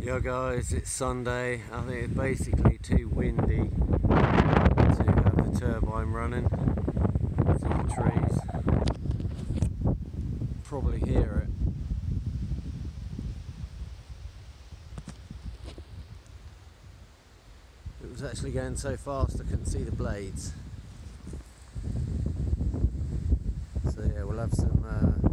Yo guys, it's Sunday. I think it's basically too windy to have the turbine running. See the trees. Probably hear it. It was actually going so fast I couldn't see the blades. So yeah, we'll have some uh,